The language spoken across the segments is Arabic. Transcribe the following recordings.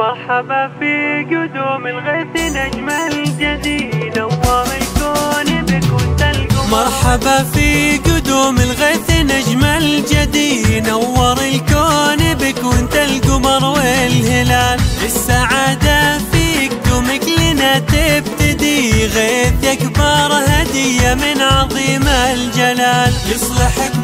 مرحبا في قدوم الغيث نجم الجديد نور الكون بك وانت القمر مرحبا في قدوم الغيث نجم الجديد. نور الكون بك وانت القمر والهلال. السعادة فيك دومك لنا تبتدي. غيث يكبر هدية من عظيم الجلال. يصلحك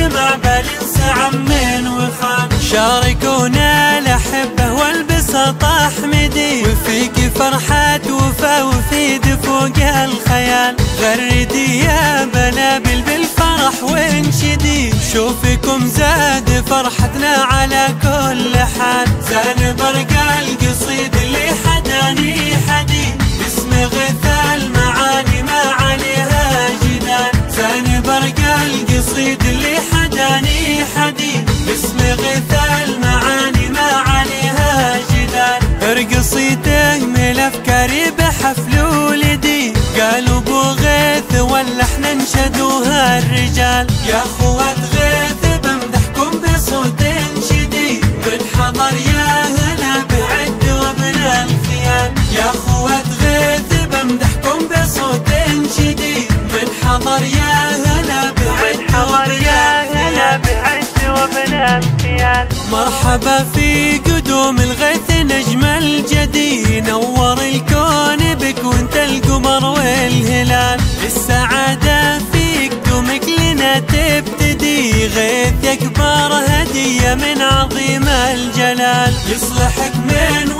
حفلك جمع بالأنس عم وخال شاركونا الأحبة والبسط أحمدي وفيك فرحة وفا وفي فوق الخيال. غردي يا بلابل بالفرح وانشدي شوفكم زاد فرحتنا على كل حال. زان برقى القصيد اللي حداني. حدي اللي حداني حدي باسم غث المعاني ما عليها جدال. ارقصيته من الافكاري بحفل ولدي. قالوا أبو غيث ولا إحنا نشدوها الرجال. يا أخوات غيث بمدحكم بصوت شديد. مرحبا في قدوم الغيث نجم الجديد نور الكون بك وانت القمر والهلال. السعادة فيك دومك لنا تبتدي غيث يكبر هدية من عظيم الجلال. يصلحك من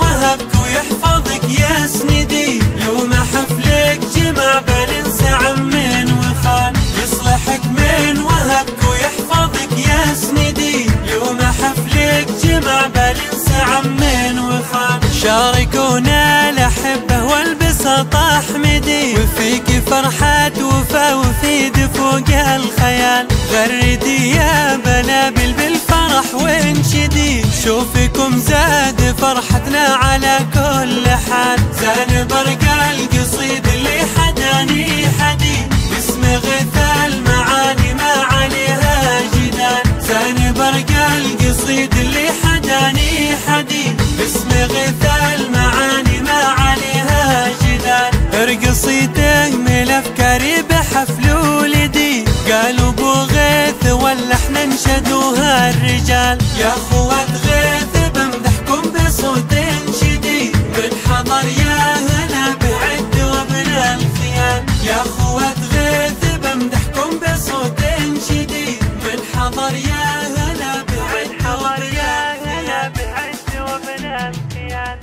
والبسط أحمدي وفيك فرحة وفا وفي فوق الخيال. غردي يا بلابل بالفرح وانشدي شوفكم زاد فرحتنا على كل حال. زان برقى الرجال. يا أخوات غيث بمدحكم بصوت شديد. بالحضر يا هلا بعد وابن الخيال. يا أخوات غيث بمدحكم بصوت شديد. بالحضر يا هلا بعد وابن الخيال.